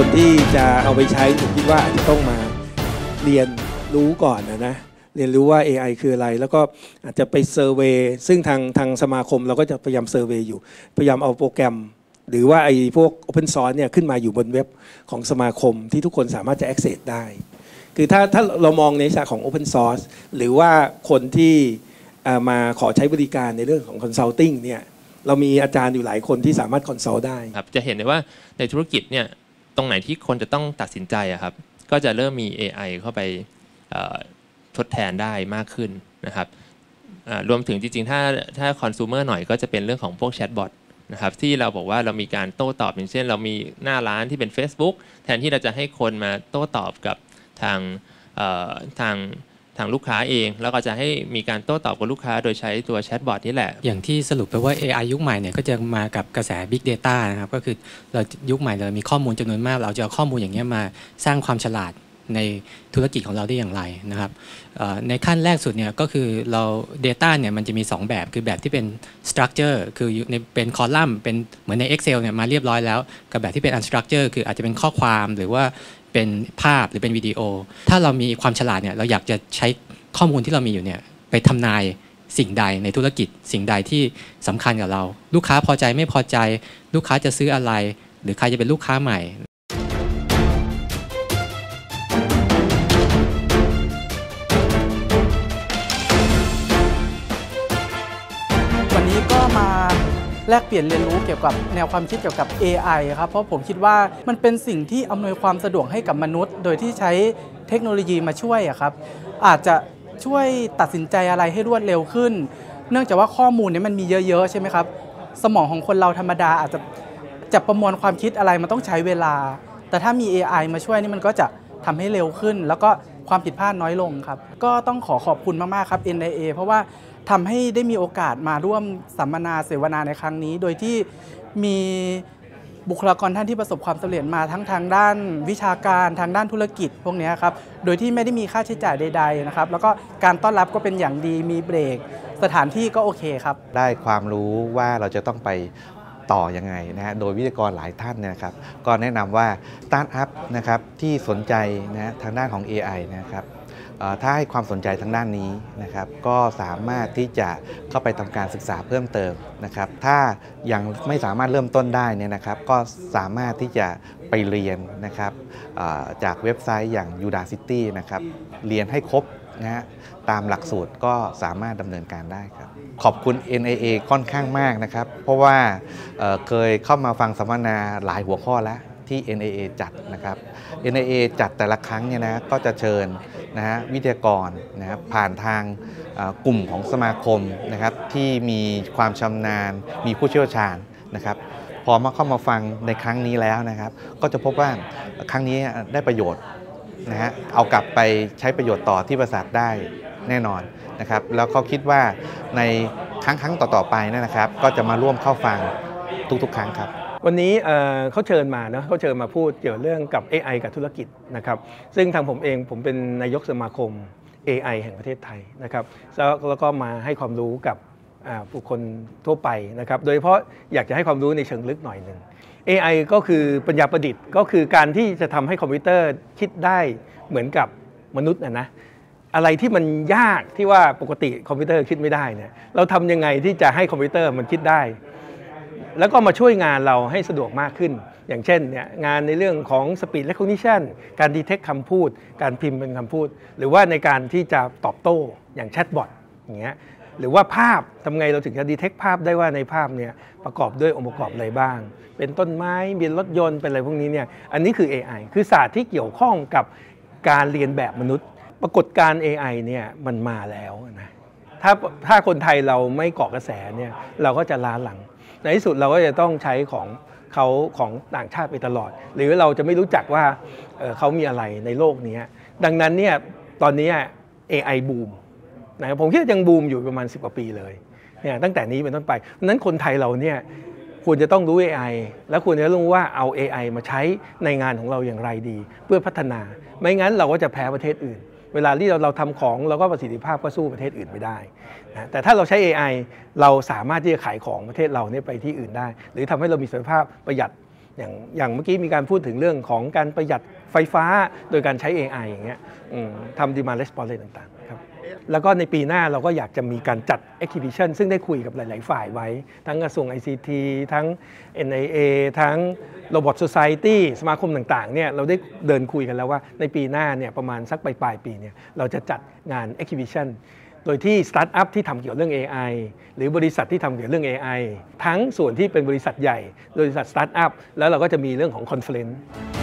คนที่จะเอาไปใช้ผมคิดว่าอาจจะต้องมาเรียนรู้ก่อนนะนะเรียนรู้ว่า AI คืออะไร แล้วก็อาจจะไปเซอร์เวยซึ่งทางทางสมาคมเราก็จะพยายามเซอร์เวยอยู่ พยายามเอาโปรแกรม หรือว่าไอ้พวก Open Source เนี่ยขึ้นมาอยู่บนเว็บของสมาคมที่ทุกคนสามารถจะ access ได้ คือถ้าถ้าเรามองในฉากของ Open Source หรือว่าคนที่มาขอใช้บริการในเรื่องของ Consulting เนี่ยเรามีอาจารย์อยู่หลายคนที่สามารถ consult ได้ครับจะเห็นได้ว่าในธุรกิจเนี่ย ตรงไหนที่คนจะต้องตัดสินใจอะครับ ก็จะเริ่มมี AI เข้าไปทดแทนได้มากขึ้นนะครับรวมถึงจริงๆ ถ้าถ้าคอน sumer หน่อยก็จะเป็นเรื่องของพวกแชทบอทนะครับที่เราบอกว่าเรามีการโต้ตอบอย่างเช่น เรามีหน้าร้านที่เป็น Facebook แทนที่เราจะให้คนมาโต้ตอบกับทางทาง ทางลูกค้าเอง แล้วก็จะให้มีการโต้ตอบกับลูกค้า โดยใช้ตัวแชทบอทนี่แหละ อย่างที่สรุปไปว่า AI ยุคใหม่เนี่ยก็จะมากับกระแส Big Data นะครับ ก็คือเรายุคใหม่เรามีข้อมูลจำนวนมาก เราจะเอาข้อมูลอย่างนี้มาสร้างความฉลาด ในธุรกิจของเราได้อย่างไรนะครับในขั้นแรกสุดเนี่ยก็คือเรา Data เนี่ยมันจะมี 2 แบบ คือแบบที่เป็น Structure คือในเป็นคอลัมน์เป็นเหมือนใน Excel เนี่ยมาเรียบร้อยแล้ว กับแบบที่เป็น Unstructure คืออาจจะเป็นข้อความหรือว่าเป็นภาพหรือเป็นวิดีโอ ถ้าเรามีความฉลาดเนี่ยเราอยากจะใช้ข้อมูลที่เรามีอยู่เนี่ยไปทำนายสิ่งใดในธุรกิจสิ่งใดที่สำคัญกับเรา ลูกค้าพอใจไม่พอใจ ลูกค้าจะซื้ออะไร หรือใครจะเป็นลูกค้าใหม่ แลกเปลี่ยนเรียนรู้เกี่ยวกับแนวความคิดเกี่ยวกับ AI ครับ เพราะผมคิดว่ามันเป็นสิ่งที่อำนวยความสะดวกให้กับมนุษย์ โดยที่ใช้เทคโนโลยีมาช่วยอะครับ อาจจะช่วยตัดสินใจอะไรให้รวดเร็วขึ้น เนื่องจากว่าข้อมูลเนี่ยมันมีเยอะๆ ใช่ไหมครับ สมองของคนเราธรรมดาอาจจะจะประมวลความคิดอะไรมันต้องใช้เวลา แต่ถ้ามี AI มาช่วยนี่มันก็จะทำให้เร็วขึ้น แล้วก็ความผิดพลาดน้อยลงครับ ก็ต้องขอขอบคุณมากๆครับ NIA เพราะว่า ทำให้ได้มีโอกาสมาร่วมสัมมนาเสวนาในครั้งนี้ โดยที่มีบุคลากรท่านที่ประสบความสำเร็จมาทั้งทางด้านวิชาการทางด้านธุรกิจพวกนี้ครับ โดยที่ไม่ได้มีค่าใช้จ่ายใด ๆนะครับ แล้วก็การต้อนรับก็เป็นอย่างดีมีเบรก สถานที่ก็โอเคครับ ได้ความรู้ว่าเราจะต้องไปต่อยังไงนะฮะ โดยวิทยากรหลายท่านเนี่ยนะครับ ก็แนะนำว่าสตาร์ทอัพนะครับที่สนใจนะฮะทางด้านของ AI นะครับ ถ้าให้ความสนใจทางด้านนี้นะครับก็สามารถที่จะเข้าไปทำการศึกษาเพิ่มเติมนะครับถ้ายังไม่สามารถเริ่มต้นได้เนี่ยนะครับก็สามารถที่จะไปเรียนนะครับจากเว็บไซต์อย่าง Udacity นะครับเรียนให้ครบนะฮะตามหลักสูตรก็สามารถดำเนินการได้ครับ ขอบคุณ NIA ค่อนข้างมากนะครับ เพราะว่าเเคยเข้ามาฟังสัมมนาหลายหัวข้อแล้ว ที่ NIA จัดนะครับ NIA จัดแต่ละครั้งเนี่ยนะก็จะเชิญนะฮะวิทยากรนะครับผ่านทางกลุ่มของสมาคมนะครับที่มีความชำนาญ มีผู้เชี่ยวชาญนะครับพอมาเข้ามาฟังในครั้งนี้แล้วนะครับ ก็จะพบว่าครั้งนี้ได้ประโยชน์นะฮะเอากลับไปใช้ประโยชน์ต่อที่บริษัทได้แน่นอนนะครับ แล้วก็คิดว่าในครั้งครั้งต่อๆไปนะครับ ก็จะมาร่วมเข้าฟังทุกๆ ครั้งครับ วันนี้เขาเชิญมาเนาะเขาเชิญมาพูดเกี่ยวเรื่องกับ AI กับธุรกิจนะครับซึ่งทางผมเองผมเป็นนายกสมาคม AI แห่งประเทศไทยนะครับแล้วแล้วก็มาให้ความรู้กับอ่าบุคคลทั่วไปนะครับโดยเฉพาะอยากจะให้ความรู้ในเชิงลึกหน่อยหนึ่ง AI ก็คือปัญญาประดิษฐ์ ก็คือการที่จะทำให้คอมพิวเตอร์คิดได้เหมือนกับมนุษย์นะนะอะไรที่มันยากที่ว่าปกติคอมพิวเตอร์คิดไม่ได้เนี่ยเราทำยังไงที่จะให้คอมพิวเตอร์มันคิดได้ แล้วก็มาช่วยงานเราให้สะดวกมากขึ้น อย่างเช่นเนี่ยงานในเรื่องของ speed recognition การ detect คำพูด การพิมพ์เป็นคำพูด หรือว่าในการที่จะตอบโต้อย่างแชทบอทอย่างเงี้ยหรือว่าภาพทำไงเราถึงจะ detect ภาพได้ว่าในภาพเนี่ยประกอบด้วยองค์ประกอบอะไรบ้าง เป็นต้นไม้เป็นรถยนต์เป็นอะไรพวกนี้เนี่ยอันนี้คือ AI คือศาสตร์ที่เกี่ยวข้องกับการเรียนแบบมนุษย์ ปรากฏการ AI เนี่ยมันมาแล้วนะถ้าถ้าคนไทยเราไม่เกาะกระแสเนี่ยเราก็จะล้าหลัง ในที่สุดเราก็จะต้องใช้ของเขาของต่างชาติไปตลอด หรือเราจะไม่รู้จักว่าเขามีอะไรในโลกนี้ดังนั้นเนี่ยตอนนี้ AI บูมนะผมคิดว่ายังบูมอยู่ประมาณ 10 กว่าปีเลยเนี่ยตั้งแต่นี้เป็นต้นไปเพราะนั้นคนไทยเราเนี่ยควรจะต้องรู้ AI และควรจะรู้ว่าเอา AI มาใช้ในงานของเราอย่างไรดี เพื่อพัฒนา ไม่งั้นเราก็จะแพ้ประเทศอื่น เวลาที่เราเราทำของเราก็ประสิทธิภาพก็สู้ประเทศอื่นไม่ได้นะแต่ถ้าเราใช้ AI เราสามารถที่จะขายของประเทศเราเนี่ยไปที่อื่นได้ หรือทำให้เรามีศักยภาพประหยัดอย่างอย่างเมื่อกี้มีการพูดถึงเรื่องของการประหยัดไฟฟ้าโดยการใช้ AI อย่างเงี้ยทำ demand response ต่างๆครับ แล้วก็ในปีหน้าเราก็อยากจะมีการจัด exhibition ซึ่งได้คุยกับหลาย ๆ ฝ่ายไว้ ทั้งกระทรวง ICT ทั้ง NIA ทั้ง Robot Society สมาคมต่าง ๆ เนี่ยเราได้เดินคุยกันแล้วว่าในปีหน้าเนี่ยประมาณสักปลายๆปีเนี่ยเราจะจัดงาน exhibition โดยที่สตาร์ทอัพที่ทำเกี่ยวกับเรื่อง AI หรือบริษัทที่ทำเกี่ยวกับเรื่อง AI ทั้งส่วนที่เป็นบริษัทใหญ่บริษัทสตาร์ทอัพแล้วเราก็จะมีเรื่องของ conference